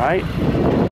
right?